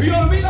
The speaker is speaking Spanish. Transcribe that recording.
y olvida